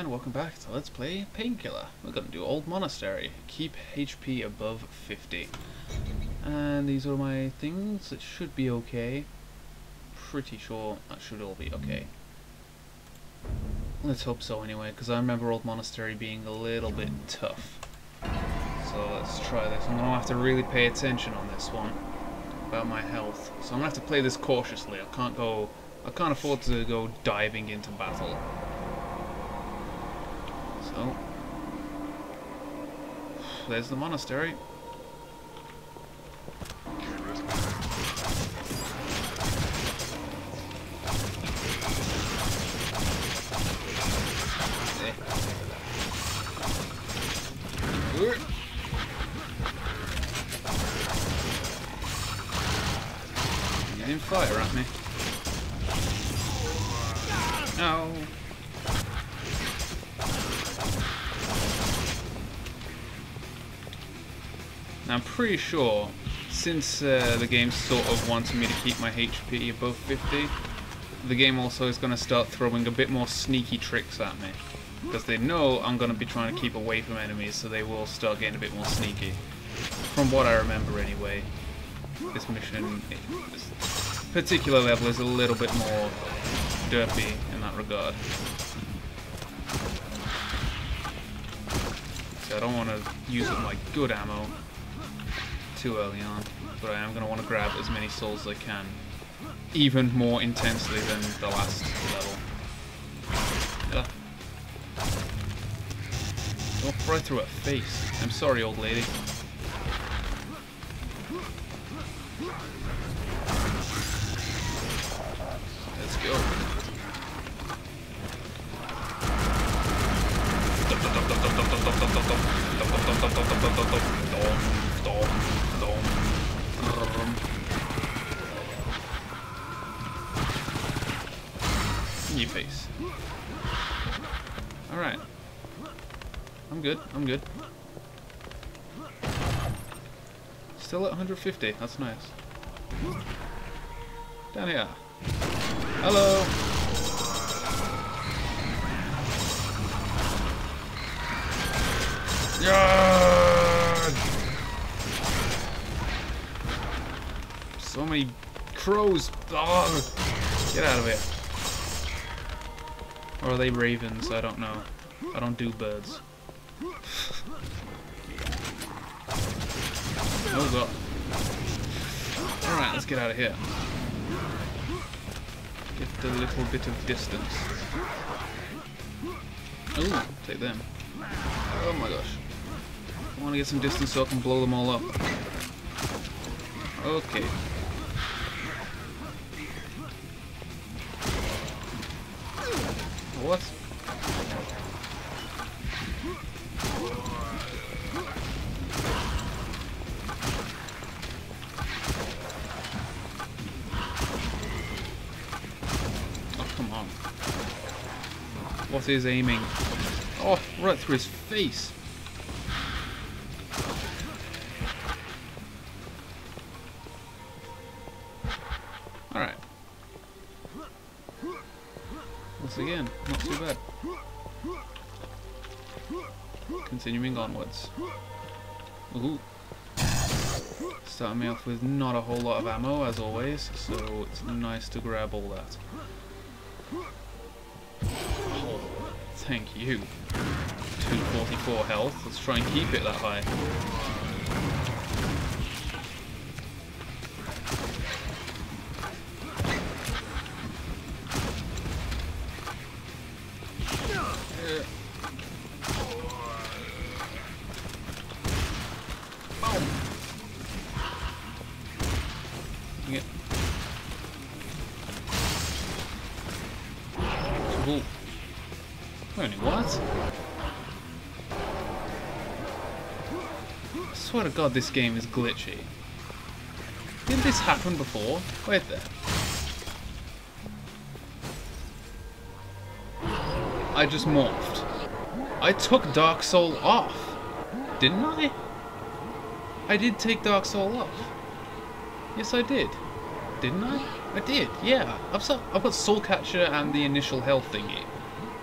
and welcome back to Let's Play Painkiller. We're going to do Old Monastery. Keep HP above 50. And these are my things. It should be okay. Pretty sure that should all be okay. Let's hope so anyway, because I remember Old Monastery being a little bit tough. So let's try this. I'm going to have to really pay attention on this one about my health. So I'm going to have to play this cautiously. I can't go... I can't afford to go diving into battle. So, there's the monastery. Fire at me. No. Now I'm pretty sure, since uh, the game sort of wants me to keep my HP above 50, the game also is going to start throwing a bit more sneaky tricks at me. Because they know I'm going to be trying to keep away from enemies, so they will start getting a bit more sneaky. From what I remember anyway, this mission, this particular level is a little bit more derpy in that regard. So I don't want to use up my good ammo too early on, but I am going to want to grab as many souls as I can, even more intensely than the last level. Ugh. Oh, right through her face. I'm sorry, old lady. Let's go. In your face. Alright. I'm good, I'm good. Still at 150, that's nice. Down here. Hello! Yeah! So many crows. Oh, get out of here. Or are they ravens? I don't know. I don't do birds. oh god. Alright, let's get out of here. Get a little bit of distance. Ooh, take them. Oh my gosh. I want to get some distance so I can blow them all up. Okay. What is aiming? Oh, right through his face. Alright. Once again, not too bad. Continuing onwards. Ooh. Starting me off with not a whole lot of ammo, as always, so it's nice to grab all that. Thank you. 244 health. Let's try and keep it that high. Swear to god this game is glitchy. Didn't this happen before? Wait there. I just morphed. I took Dark Soul off. Didn't I? I did take Dark Soul off. Yes, I did. Didn't I? I did, yeah. I've, I've got Soul Catcher and the initial health thingy.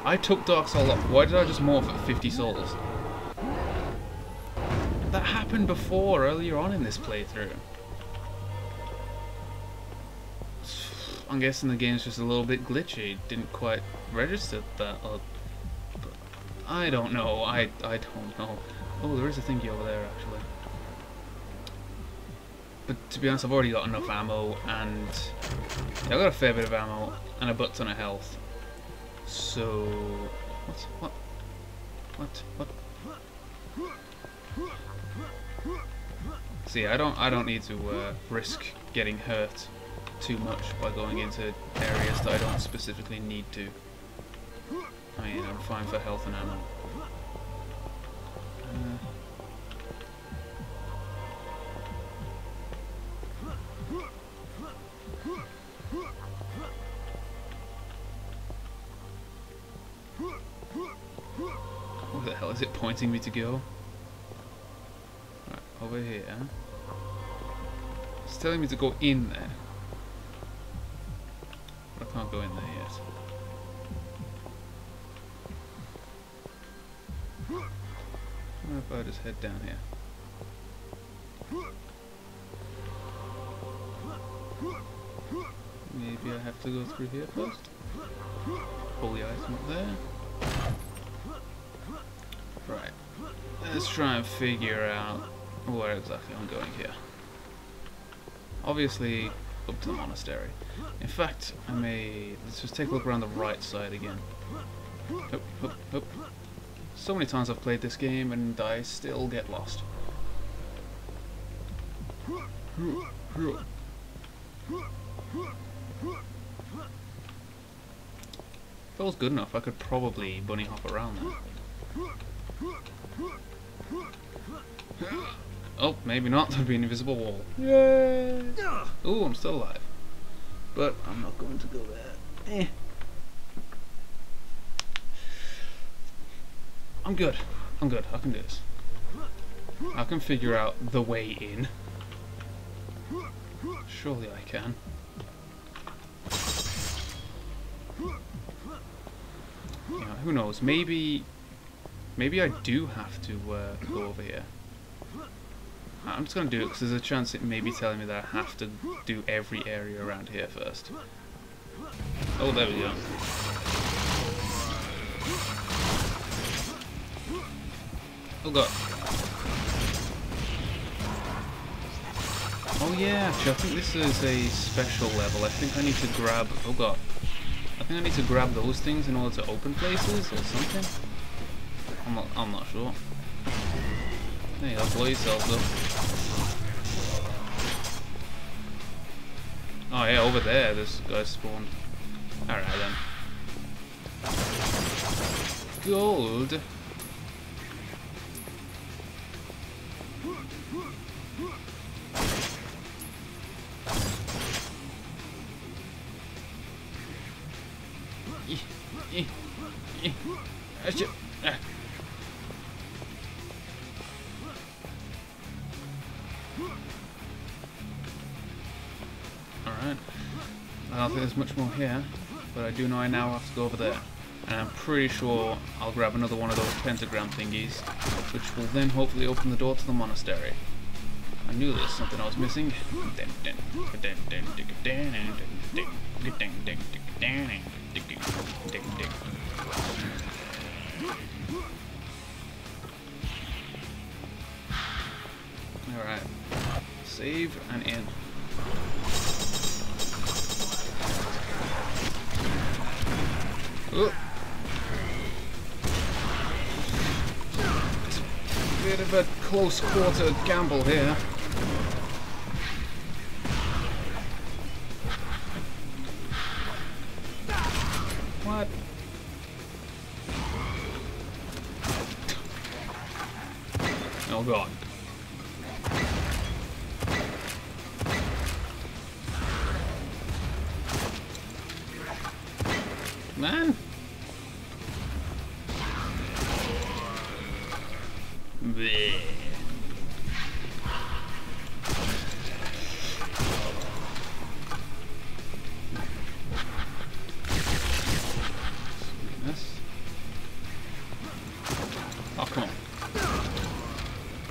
I took Dark Soul off. Why did I just morph at 50 souls? That happened before, earlier on in this playthrough. I'm guessing the game's just a little bit glitchy. Didn't quite register that. I don't know. I, I don't know. Oh, there is a thingy over there, actually. But to be honest, I've already got enough ammo, and yeah, I've got a fair bit of ammo, and a butt ton of health. So... What? What? What? What? See, I don't, I don't need to uh, risk getting hurt too much by going into areas that I don't specifically need to. I mean, I'm fine for health and ammo. Where the hell is it pointing me to go? Right, over here. Telling me to go in there. I can't go in there yet. What if I just head down here? Maybe I have to go through here first? Pull the item up there. Right. Let's try and figure out where exactly I'm going here. Obviously, up to the monastery. In fact, I may... Let's just take a look around the right side again. Hup, hup, hup. So many times I've played this game and I still get lost. If it was good enough, I could probably bunny hop around there. Oh, maybe not. There'd be an invisible wall. Yay! Ooh, I'm still alive. But I'm not going to go there. Eh. I'm good. I'm good. I can do this. I can figure out the way in. Surely I can. Yeah, who knows? Maybe... Maybe I do have to uh, go over here. I'm just going to do it because there's a chance it may be telling me that I have to do every area around here first. Oh, there we go. Oh god. Oh yeah, actually I think this is a special level. I think I need to grab... Oh god. I think I need to grab those things in order to open places or something. I'm not, I'm not sure. Hey, I'll blow yourselves up. Oh yeah, over there this guy spawned. Alright then. Gold. There's much more here, but I do know I now have to go over there. And I'm pretty sure I'll grab another one of those pentagram thingies, which will then hopefully open the door to the monastery. I knew there was something I was missing. Alright. Save and in. Bit of a close quarter gamble here. What? Oh god.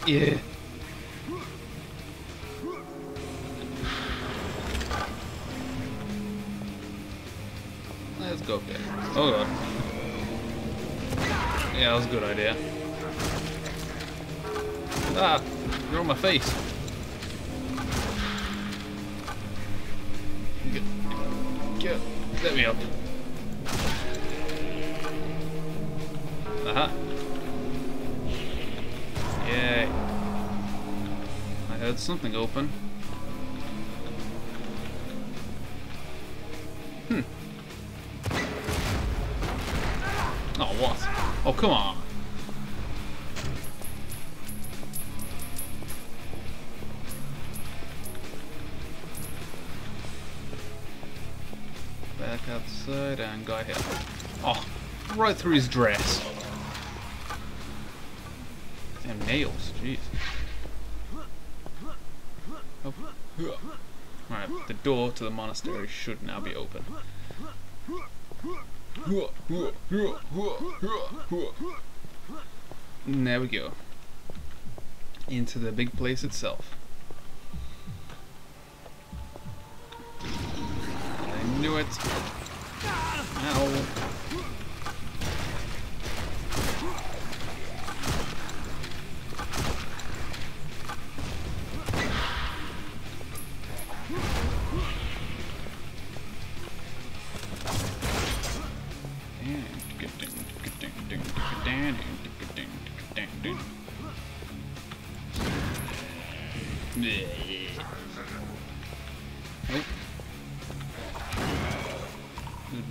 Yeah. Let's go there. Oh god. Yeah, that was a good idea. Ah! You're on my face. Something open. Hmm. Oh, what? Oh, come on. Back outside and guy here. Oh, right through his dress. Damn nails, jeez. Oh. Alright, the door to the monastery should now be open. And there we go. Into the big place itself. I knew it. Ow.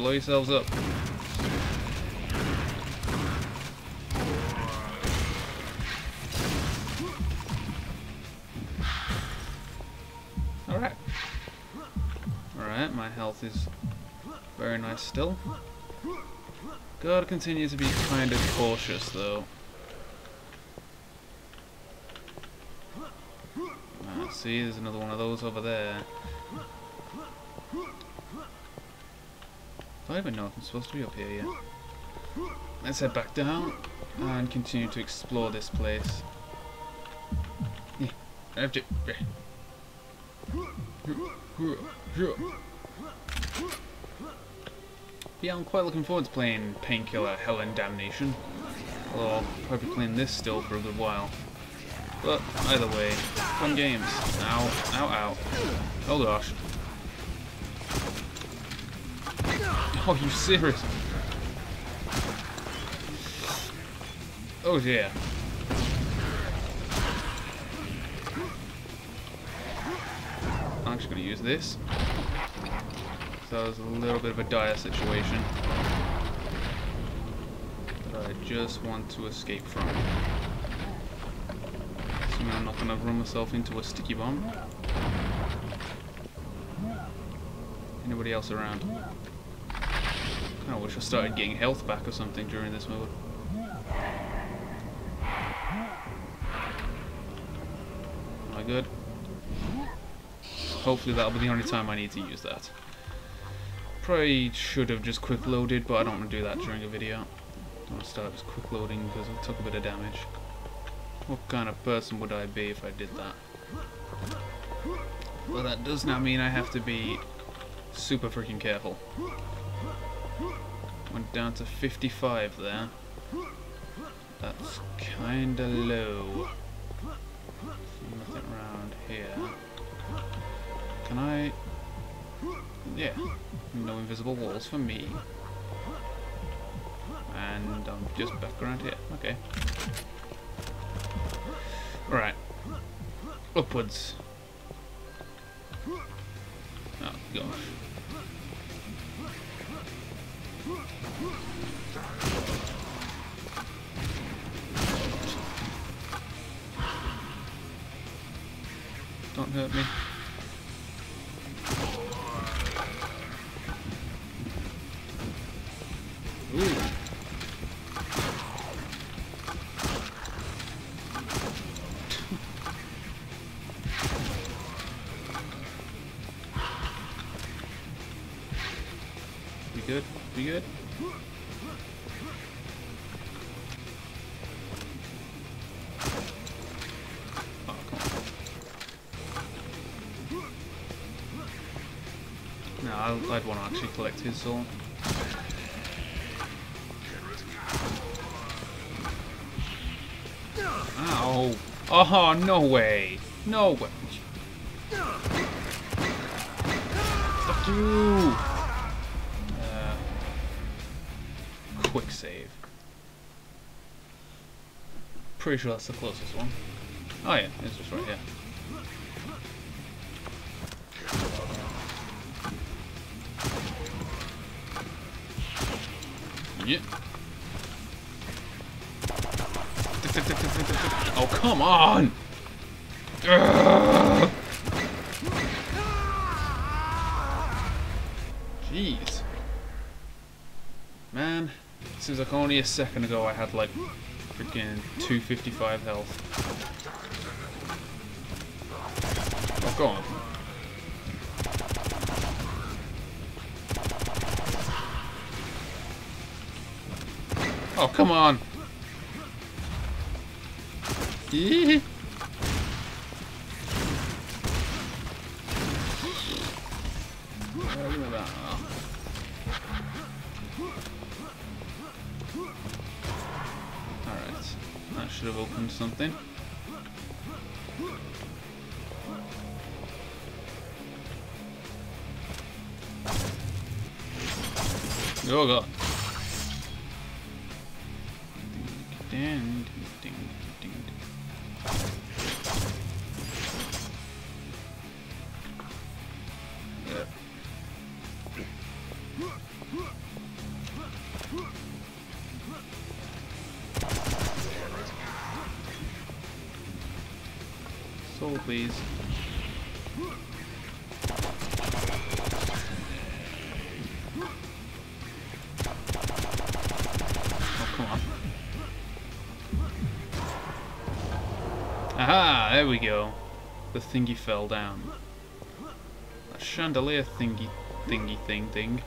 Blow yourselves up. Alright. Alright, my health is very nice still. Gotta continue to be kind of cautious though. See, there's another one of those over there. I even know if I'm supposed to be up here yet? Let's head back down and continue to explore this place. Yeah, I'm quite looking forward to playing Painkiller Hell and Damnation. Although I'll probably be playing this still for a good while. But either way, fun games. Ow, ow, ow. Oh gosh. Oh, you serious? Oh dear. I'm actually going to use this. So that was a little bit of a dire situation. That I just want to escape from. Assuming I'm not going to run myself into a sticky bomb. Anybody else around? I wish I started getting health back or something during this mode. Am I good? Hopefully that'll be the only time I need to use that. Probably should have just quick loaded, but I don't want to do that during a video. I want to start just quick loading because it took a bit of damage. What kind of person would I be if I did that? Well, that does not mean I have to be super freaking careful. Down to 55 there. That's kinda low. Nothing around here. Can I... Yeah. No invisible walls for me. And I'm just back around here. Okay. Right. Upwards. Oh, gosh. Hurt me. Good? We good? I'd want to actually collect his soul. Ow! Oh, no way! No way! Fuck you! Uh, quick save. Pretty sure that's the closest one. Oh yeah, it's just right here. Oh, come on! Ugh. Jeez. Man, seems like only a second ago I had like freaking 255 health. Oh, go on. Oh, come on. Alright, that should have opened something. Oh god. We go. The thingy fell down. That chandelier thingy thingy thing thing.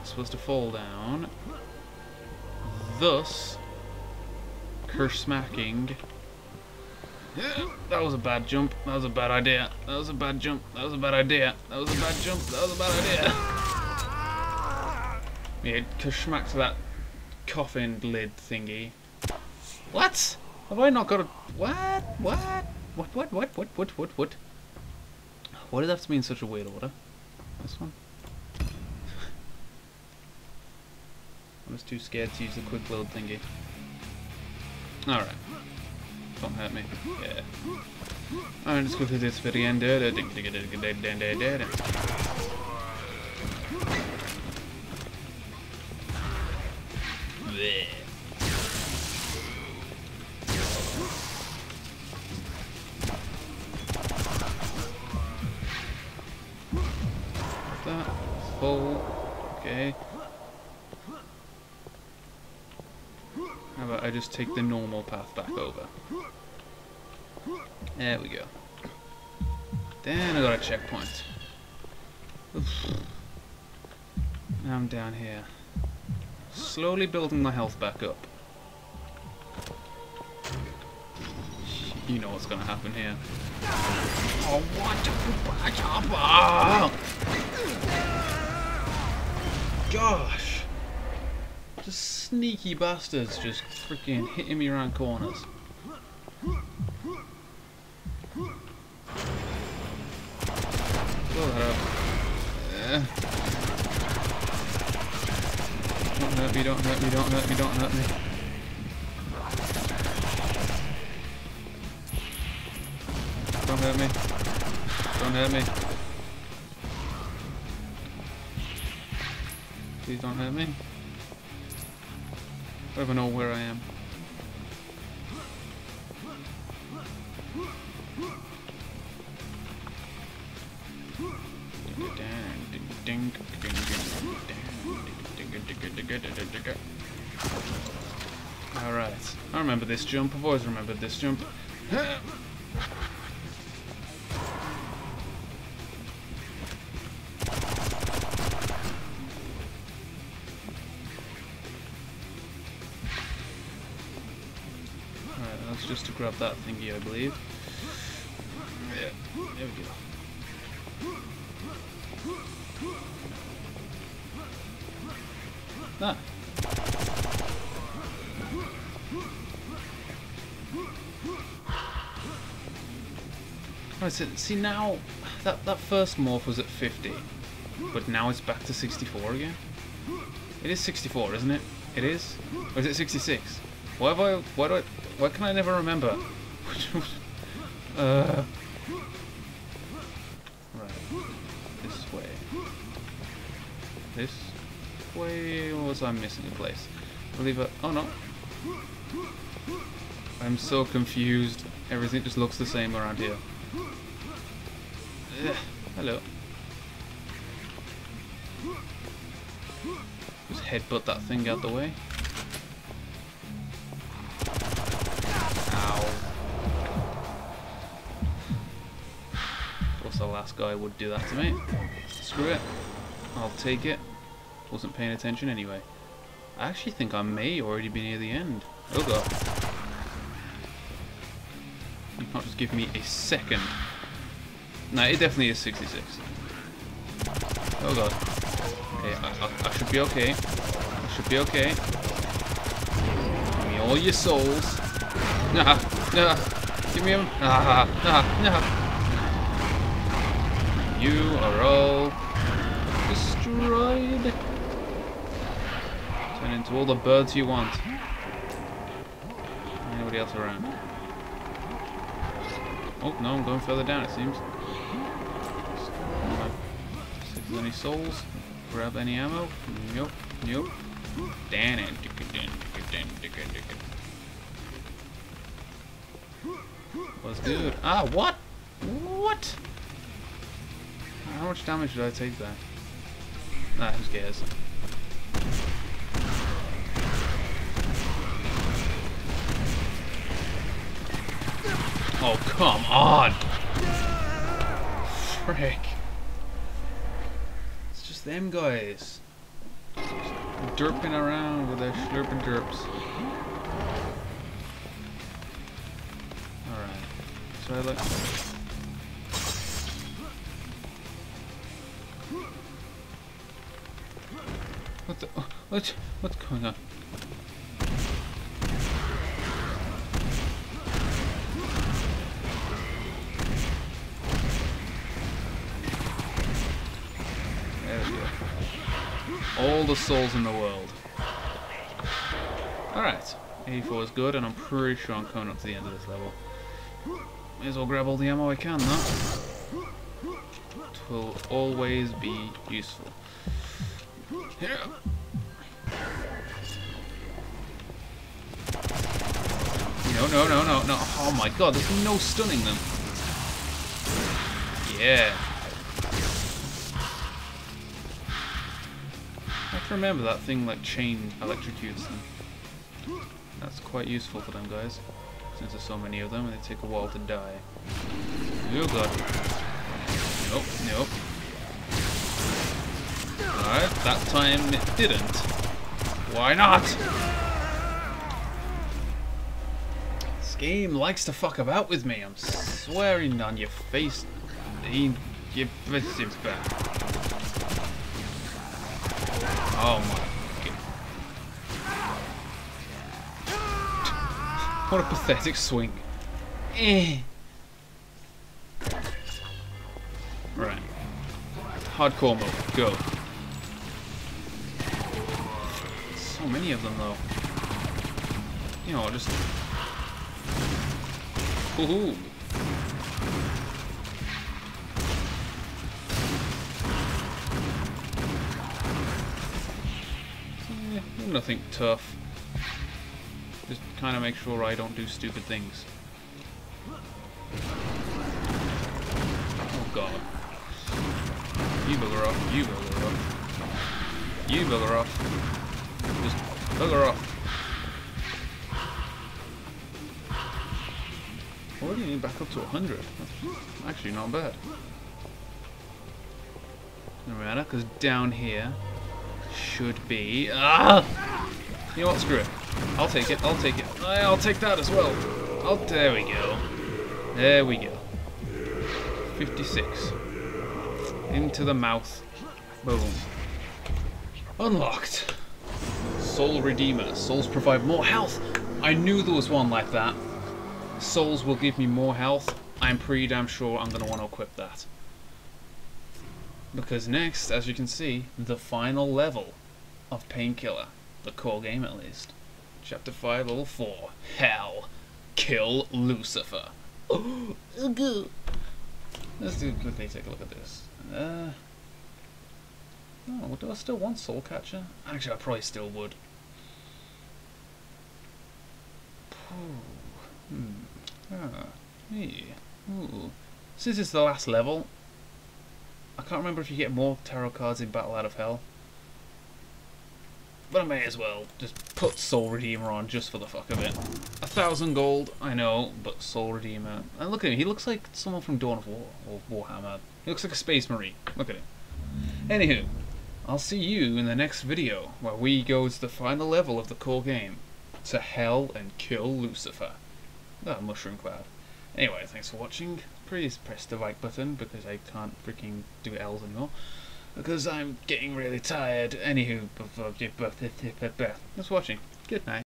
It's supposed to fall down. Thus, curse smacking. That was a bad jump. That was a bad idea. That was a bad jump. That was a bad idea. That was a bad jump. That was a bad idea. Yeah, to that coffin lid thingy. What? Have I not got a... What? What? What, what, what, what, what, what, what? Why does it have to be in such a weird order? This one? I was too scared to use the quick load thingy. Alright. Don't hurt me. Yeah. Alright, let's go through this bit again. Da, da, ding, ding, ding, ding, ding, ding, ding, just take the normal path back over? There we go. Then I got a checkpoint. Now I'm down here. Slowly building my health back up. You know what's gonna happen here. Oh, what? Gosh. Just sneaky bastards just freaking hitting me around corners. Blow that up. Eh. Don't hurt me, don't hurt me, don't hurt me, don't hurt me. Don't hurt me. Don't hurt me. Please don't hurt me. I don't even know where I am. Alright. I remember this jump. I've always remembered this jump. To grab that thingy, I believe. Yeah, there we go. Ah. Oh, so, see now, that, that first morph was at 50, but now it's back to 64 again? It is 64, isn't it? It is? Or is it 66? Why have I, why do I, why can I never remember? uh, right, this way. This way, or was I missing a place? I believe I, oh no. I'm so confused. Everything just looks the same around here. Ugh, hello. Just headbutt that thing out the way. Last guy would do that to me. Screw it. I'll take it. Wasn't paying attention anyway. I actually think I may already be near the end. Oh god. You can't just give me a second. No, it definitely is 66. Oh god. Okay, I, I, I should be okay. I should be okay. Give me all your souls. Nah, nah. Give me them. Nah, nah, nah. You are all destroyed. Turn into all the birds you want. Anybody else around? Oh, no, I'm going further down, it seems. See if there's any souls. Grab any ammo. Nope, nope. Dan it. What's good? Ah, what? What? How much damage did I take there? Ah, who cares? Oh, come on! Frick. It's just them guys. Derping around with their slurping derps. Alright. So I like... What the... What? What's going on? all the souls in the world. Alright, 84 is good, and I'm pretty sure I'm coming up to the end of this level. May as well grab all the ammo I can, though. It will always be useful. Here. No, no, no, no, no. Oh my god, there's no stunning them. Yeah. I can remember that thing like chain electrocutes them. That's quite useful for them guys, since there's so many of them and they take a while to die. Oh god. Nope, nope. That time it didn't. Why not? This game likes to fuck about with me, I'm swearing on your face. Oh my. god. What a pathetic swing. Eh. Right. Hardcore mode. Go. So many of them though. You know, just. Woohoo! Eh, nothing tough. Just kind of make sure I don't do stupid things. Oh god. You bugger off, you bugger off. You bugger off. Just bugger off. Already need back up to 100. That's actually not bad. No matter, because down here should be... Ah! You know what? Screw it. I'll take it. I'll take it. I'll take that as well. Oh, there we go. There we go. 56. Into the mouth. Boom. Unlocked. Soul Redeemer. Souls provide more health. I knew there was one like that. Souls will give me more health. I'm pretty damn sure I'm going to want to equip that. Because next, as you can see, the final level of Painkiller. The core game at least. Chapter 5, Level 4. Hell. Kill Lucifer. Let's do quickly take a look at this. Uh, oh, do I still want Soul Catcher? Actually, I probably still would. Hmm. Ah, me. Ooh. Since it's the last level, I can't remember if you get more tarot cards in Battle Out of Hell. But I may as well just put Soul Redeemer on just for the fuck of it. A thousand gold, I know, but Soul Redeemer. And look at him, he looks like someone from Dawn of War, or Warhammer. He looks like a Space Marine. Look at him. Anywho, I'll see you in the next video, where we go to the final level of the core game. To hell and kill Lucifer. Ah, Mushroom Cloud. Anyway, thanks for watching. Please press the like button, because I can't freaking do L's anymore because I'm getting really tired. Anywho, thanks for watching. Good night.